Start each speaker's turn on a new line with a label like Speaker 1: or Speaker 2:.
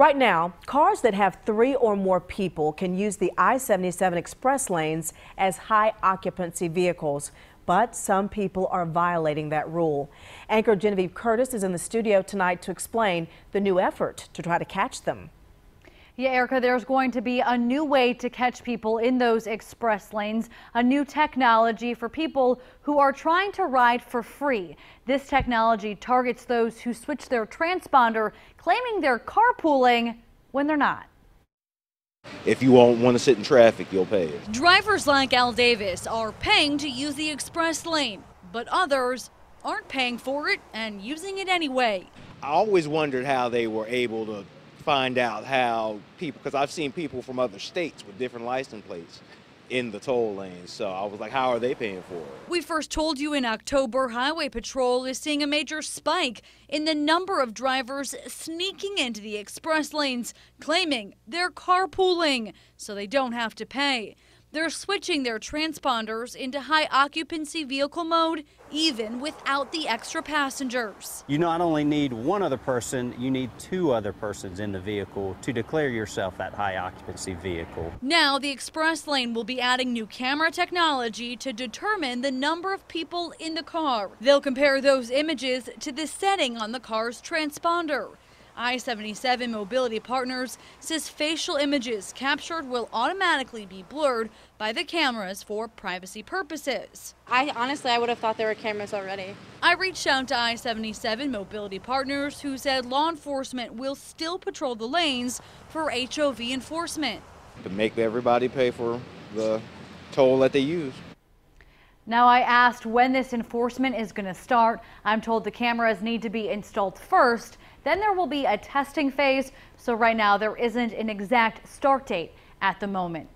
Speaker 1: Right now, cars that have three or more people can use the I-77 express lanes as high occupancy vehicles. But some people are violating that rule. Anchor Genevieve Curtis is in the studio tonight to explain the new effort to try to catch them.
Speaker 2: Yeah, Erica, there's going to be a new way to catch people in those express lanes, a new technology for people who are trying to ride for free. This technology targets those who switch their transponder, claiming they're carpooling when they're not.
Speaker 3: If you won't want to sit in traffic, you'll pay it.
Speaker 4: Drivers like Al Davis are paying to use the express lane, but others aren't paying for it and using it anyway.
Speaker 3: I always wondered how they were able to find out how people, because I've seen people from other states with different license plates in the toll lanes. So I was like, how are they paying for it?
Speaker 4: We first told you in October, Highway Patrol is seeing a major spike in the number of drivers sneaking into the express lanes, claiming they're carpooling so they don't have to pay. They're switching their transponders into high occupancy vehicle mode even without the extra passengers.
Speaker 5: You not only need one other person, you need two other persons in the vehicle to declare yourself that high occupancy vehicle.
Speaker 4: Now the express lane will be adding new camera technology to determine the number of people in the car. They'll compare those images to the setting on the car's transponder. I-77 Mobility Partners says facial images captured will automatically be blurred by the cameras for privacy purposes.
Speaker 6: I honestly, I would have thought there were cameras already.
Speaker 4: I reached out to I-77 Mobility Partners who said law enforcement will still patrol the lanes for HOV enforcement.
Speaker 3: To make everybody pay for the toll that they use.
Speaker 2: Now I asked when this enforcement is going to start. I'm told the cameras need to be installed first, then there will be a testing phase. So right now there isn't an exact start date at the moment.